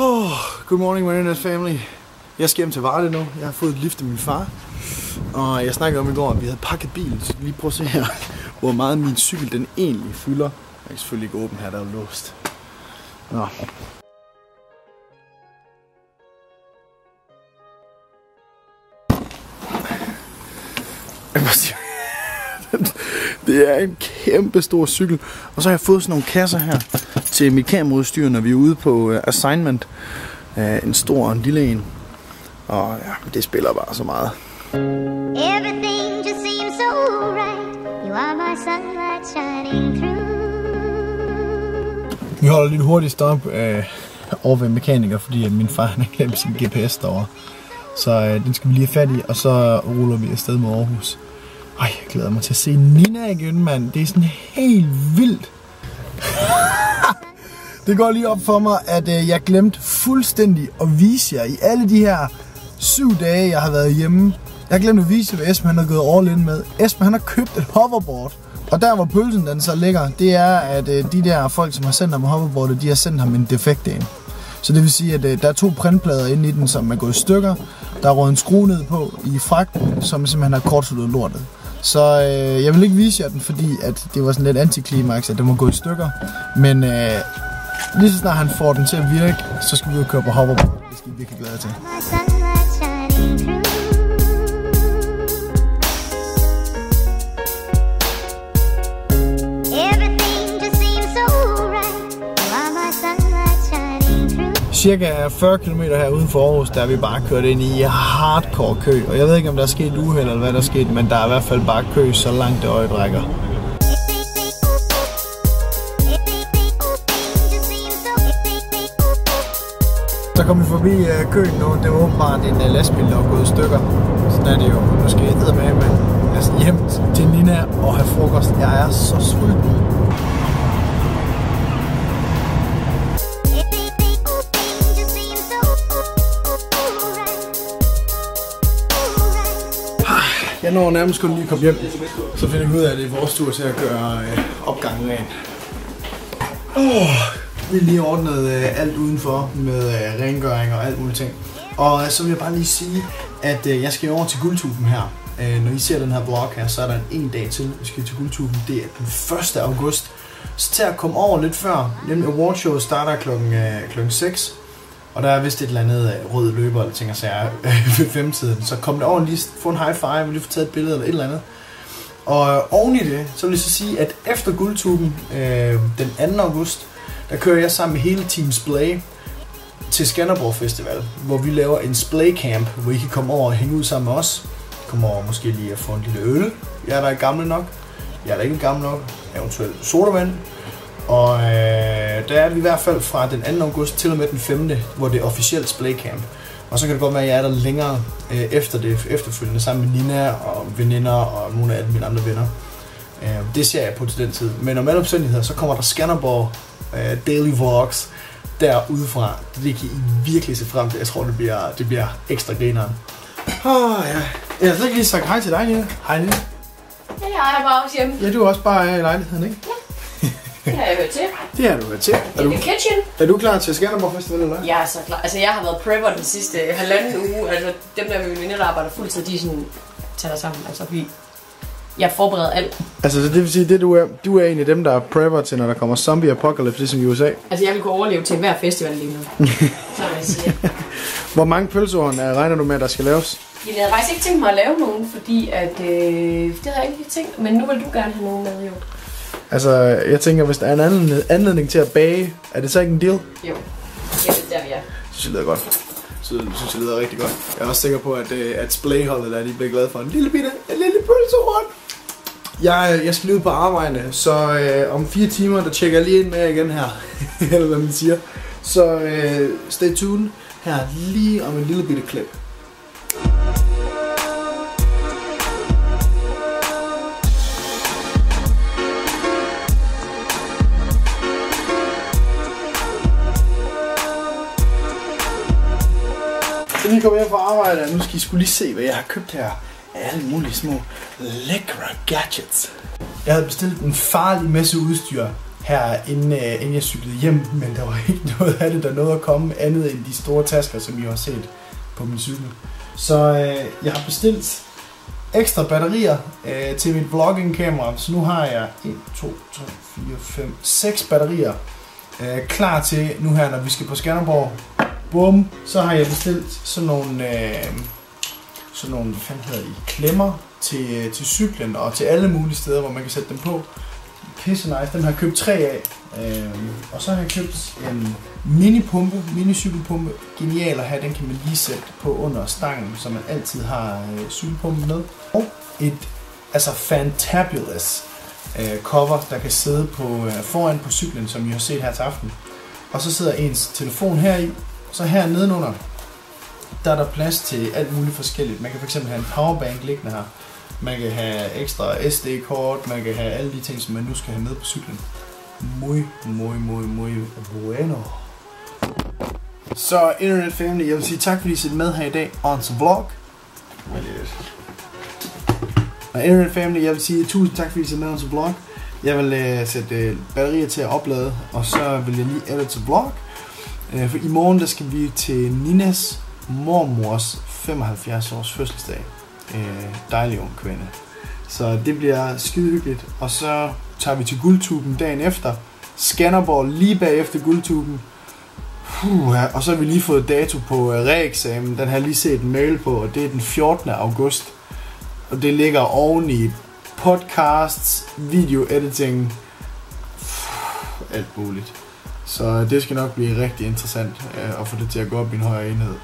Oh, good morning, Marina family. Jeg skal hjem til Varde nu. Jeg har fået et lift af min far. Og jeg snakkede om i går, at vi havde pakket bilen. Så lige prøv at se her, hvor meget min cykel den egentlig fylder. Jeg kan selvfølgelig ikke åbne her, der er låst. Nå. Jeg må det er en kæmpe stor cykel. Og så har jeg fået sådan nogle kasser her til mit kameraudstyr, når vi er ude på uh, assignment. En stor og en lille en. Og ja, det spiller bare så meget. Everything just seems so right. You are my sunlight shining through. Vi holder lidt hurtigt stop uh, over ved mekaniker, fordi at min far han har glemt sin GPS derovre. Så uh, den skal vi lige have fat i, og så ruller vi afsted med Aarhus. Ej, jeg glæder mig til at se Nina igen, mand. Det er sådan helt vildt det går lige op for mig, at øh, jeg glemte fuldstændig at vise jer i alle de her syv dage, jeg har været hjemme. Jeg har glemt at vise jer, hvad Esben han har gået all in med. Esben han har købt et hoverboard. Og der hvor pølsen den så ligger, det er, at øh, de der folk, som har sendt ham hoverboardet, de har sendt ham en defekt en. Så det vil sige, at øh, der er to printplader inde i den, som er gået i stykker. Der er råd en skrue ned på i fragten, som simpelthen har kortsluttet lortet. Så øh, jeg vil ikke vise jer den, fordi at det var sådan lidt antiklimaks, at den må gå i stykker. Men øh, lige så snart han får den til at virke, så skal vi jo køre på hoverboard. Det skal vi virkelig glæde til. cirka 40 km her uden for Aarhus, der er vi bare kørt ind i hardcore kø. Og jeg ved ikke, om der er sket uheld eller hvad der er sket, men der er i hvert fald bare kø, så langt det øjet rækker. Så kom vi forbi uh, køen nu. Det var åbenbart en uh, lastbil, der var gået i stykker. Så er det jo, nu skal jeg med, men altså hjem til Nina og have frokost. Jeg er så sulten. Jeg når nærmest kun lige komme hjem. Så finder vi ud af, at det er vores tur til at gøre øh, opgangen ren. Oh, vi lige ordnet øh, alt udenfor med øh, rengøring og alt muligt ting. Og øh, så vil jeg bare lige sige, at øh, jeg skal over til Guldtuben her. Øh, når I ser den her vlog her, så er der en en dag til, vi skal til Guldtuben. Det er den 1. august. Så til at komme over lidt før, nemlig awardshowet starter klokken, øh, klokken 6. Og der er vist et eller andet øh, rød løber, eller ting og sager øh, ved femtiden. Så kom det over lige få en high five, lige få taget et billede eller et eller andet. Og øh, oven i det, så vil jeg så sige, at efter guldtuben øh, den 2. august, der kører jeg sammen med hele Team Splay til Skanderborg Festival, hvor vi laver en splay camp, hvor I kan komme over og hænge ud sammen med os. Kom over måske lige at få en lille øl. Jeg er der ikke nok. Jeg er der ikke gammel nok. Eventuelt sodavand. Og øh, der er vi i hvert fald fra den 2. august til og med den 5. hvor det er officielt Splaycamp. Og så kan det godt være, at jeg er der længere øh, efter det efterfølgende, sammen med Nina og veninder og nogle af mine andre venner. Øh, det ser jeg på til den tid. Men om alle omstændigheder, så kommer der Skanderborg øh, Daily Vlogs derudefra. Det kan I virkelig se frem til. Jeg tror, det bliver, det bliver ekstra grineren. Oh, ja. Jeg har slet ikke lige sagt hej til dig, Nina. Hej, Nina. Ja, jeg er bare også hjemme. Ja, du er også bare i lejligheden, ikke? Ja. Det har jeg hørt til. Det har du hørt til. Er du, kitchen. Er du klar til Skanderborg Festival, eller Jeg er så klar. Altså, jeg har været prepper den sidste halvanden uge. Altså, dem der mine venner, der arbejder fuldtid, de er sådan, tager sammen. Altså, vi, jeg forbereder alt. Altså, det vil sige, det du er, du er en af dem, der er prepper til, når der kommer zombie apocalypse, ligesom i USA. Altså, jeg vil kunne overleve til hver festival lige nu. så jeg siger. Hvor mange pølseord regner du med, der skal laves? Jeg havde faktisk ikke tænkt mig at lave nogen, fordi at, øh, det har jeg ikke tænkt. Men nu vil du gerne have nogen med, jo. Altså, jeg tænker, hvis der er en anden anledning til at bage, er det så ikke en deal? Jo, ja, det der vi er. Synes jeg lyder godt. Så synes jeg lyder rigtig godt. Jeg er også sikker på, at, øh, at splayholdet der, de bliver glade for en lille bitte, en lille pølsehorn. Jeg, jeg skal lige ud på arbejde, så øh, om fire timer, der tjekker jeg lige ind med igen her. Eller hvad man siger. Så øh, stay tuned her lige om en lille bitte klip. Så lige kommet hjem fra arbejde, og nu skal I skulle lige se, hvad jeg har købt her. Alle mulige små lækre gadgets. Jeg havde bestilt en farlig masse udstyr her, inden, øh, inden jeg cyklede hjem, men der var ikke noget af det, der nåede at komme andet end de store tasker, som I har set på min cykel. Så øh, jeg har bestilt ekstra batterier øh, til mit vlogging-kamera, så nu har jeg 1, 2, 3, 4, 5, 6 batterier øh, klar til nu her, når vi skal på Skanderborg. Bum, så har jeg bestilt sådan nogle, øh, sådan nogle hvad fanden hedder de, klemmer til, til cyklen og til alle mulige steder, hvor man kan sætte dem på. Pisse nice, dem har jeg købt tre af. Øh, og så har jeg købt en mini-pumpe, mini-cykelpumpe. Genial at have, den kan man lige sætte på under stangen, så man altid har øh, cykelpumpen med. Og et altså fantabulous øh, cover, der kan sidde på øh, foran på cyklen, som I har set her til aften. Og så sidder ens telefon her i. Så her nedenunder, der er der plads til alt muligt forskelligt. Man kan fx have en powerbank liggende her. Man kan have ekstra SD-kort, man kan have alle de ting, som man nu skal have med på cyklen. Muy, muy, muy, muy bueno. Så Internet Family, jeg vil sige tak fordi I sidder med her i dag on the vlog. Og Internet Family, jeg vil sige tusind tak fordi I sidder med on the vlog. Jeg vil uh, sætte øh, uh, batterier til at oplade, og så vil jeg lige edit til vlog. Uh, for i morgen der skal vi til Ninas mormors 75 års fødselsdag. Øh, dejlig ung kvinde. Så det bliver skide hyggeligt. Og så tager vi til guldtuben dagen efter. Skanderborg lige bagefter guldtuben. Puh, ja. Og så har vi lige fået dato på øh, reeksamen. Den har jeg lige set en mail på, og det er den 14. august. Og det ligger oven i podcasts, video editing, alt muligt. Så det skal nok blive rigtig interessant øh, at få det til at gå op i en højere enhed.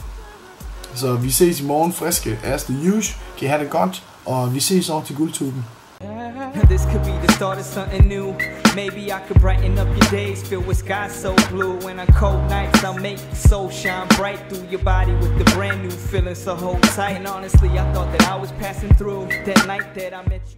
Så vi ses i morgen friske as the usual. Kan I have det godt, og vi ses over til guldtuben. This could be the start of something new. Maybe I could brighten up your days, filled with skies so blue. And on cold nights, I'll make the soul shine bright through your body with the brand new feeling. So hold tight. And honestly, I thought that I was passing through that night that I met you.